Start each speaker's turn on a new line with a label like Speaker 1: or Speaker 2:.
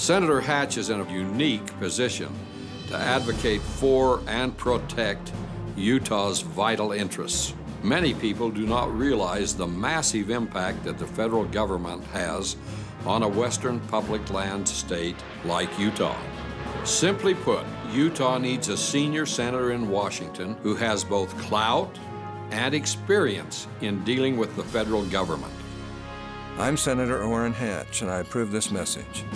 Speaker 1: Senator Hatch is in a unique position to advocate for and protect Utah's vital interests. Many people do not realize the massive impact that the federal government has on a western public land state like Utah. Simply put, Utah needs a senior senator in Washington who has both clout and experience in dealing with the federal government.
Speaker 2: I'm Senator Orrin Hatch, and I approve this message.